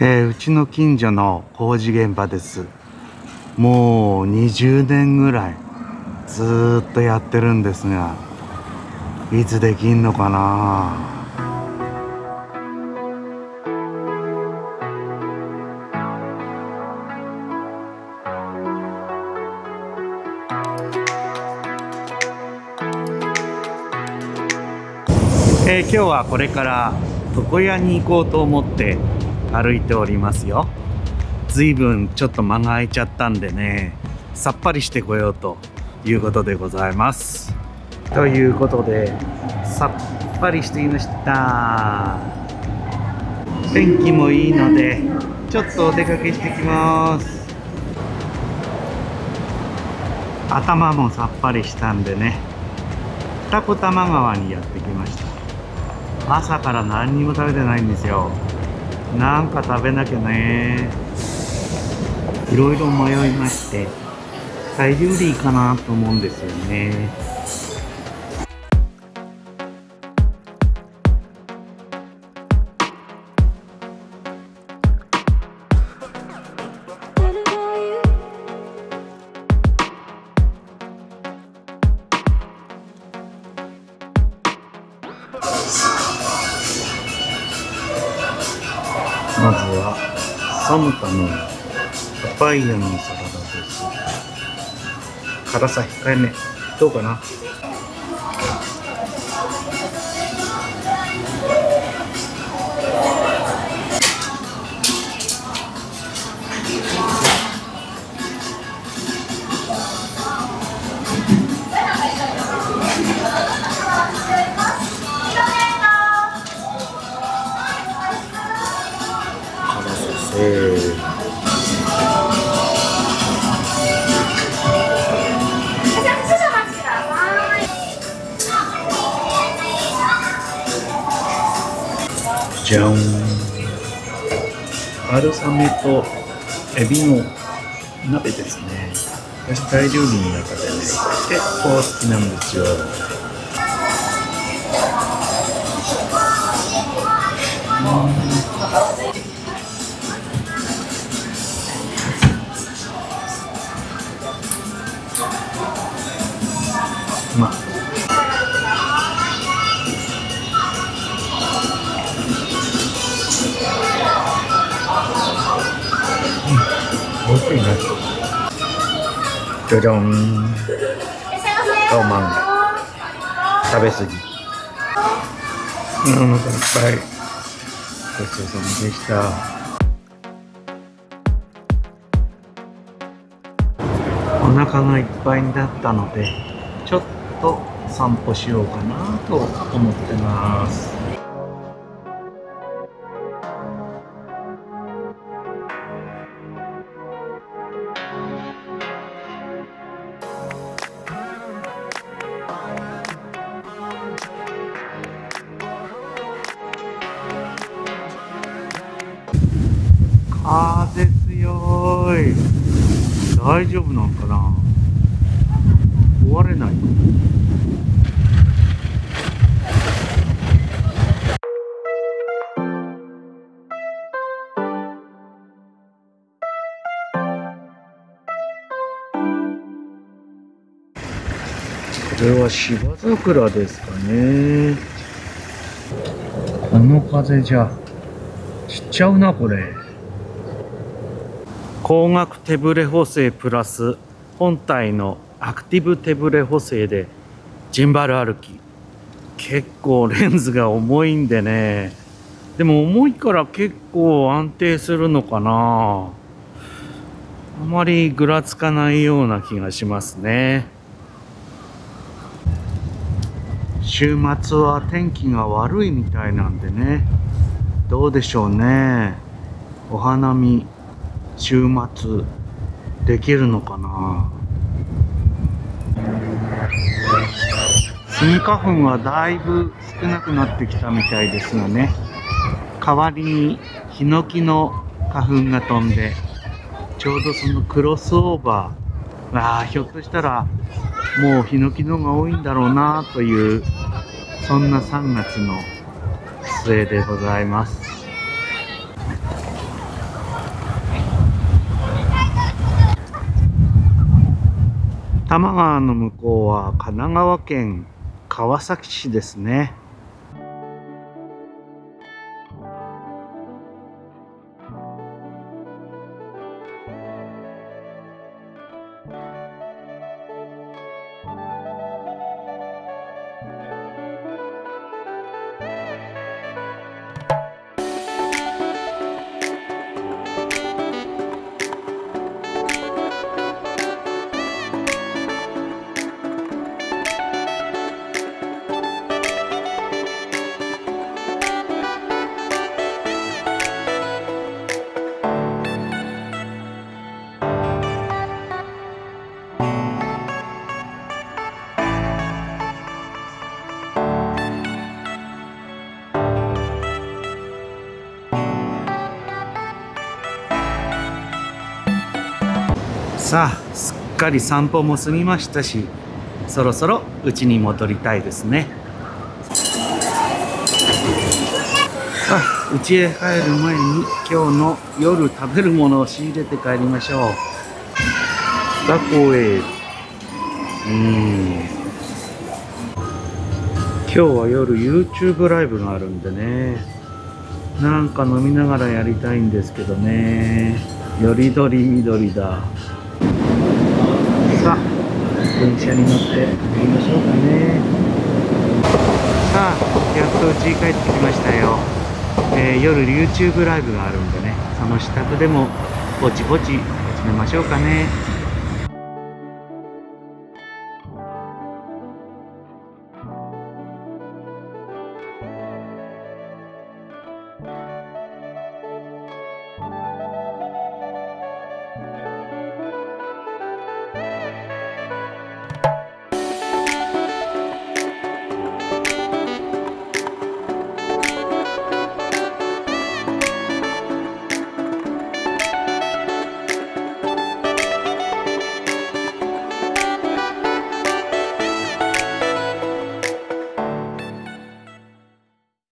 えー、うちの近所の工事現場です。もう20年ぐらいずっとやってるんですがいつできんのかな？えー、今日はこれから床屋に行こうと思って歩いておりますよ。ずいぶんちょっと間が空いちゃったんでねさっぱりしてこようということでございます。ということでさっぱりしていました。天気もいいのでちょっとお出かけしてきます。頭もさっぱりしたんでね二子玉川にやってきました。朝から何にも食べてないんですよ。なんか食べなきゃね。いろいろ迷いましてタイ料理かなと思うんですよね。まずはサムタのパパイヤのサラダです。辛さ控えめ。どうかな？じゃん。春雨とエビの鍋ですね。私タイ料理の中でね結構好きなんですよ。まあ美味しいねじゃじゃんカオマン。食べ過ぎ。うんお腹いっぱいごちそうさまでした。お腹がいっぱいになったのでちょっと散歩しようかなと思ってます風強い。大丈夫なんかな？壊れない。これは芝桜ですかね。この風じゃ散っちゃうなこれ。光学手ブレ補正プラス本体のアクティブ手ブレ補正でジンバル歩き。結構レンズが重いんでね。でも重いから結構安定するのかな。あまりぐらつかないような気がしますね。週末は天気が悪いみたいなんでね。どうでしょうね。お花見。週末できるのかな？スギ花粉はだいぶ少なくなってきたみたいですがね。代わりにヒノキの花粉が飛んでちょうどそのクロスオーバー。ああひょっとしたらもうヒノキのが多いんだろうなというそんな3月の末でございます。多摩川の向こうは神奈川県川崎市ですね。さあすっかり散歩も済みましたしそろそろ家に戻りたいですね。さあ家へ帰る前に今日の夜食べるものを仕入れて帰りましょう。学校へ。うん。今日は夜 YouTube ライブがあるんでね。なんか飲みながらやりたいんですけどね。よりどりみどりだ。さあ電車に乗って行きましょうかね。さあやっと家に帰ってきましたよ、えー、夜 YouTube ライブがあるんでねその支度でもぼちぼち始めましょうかね。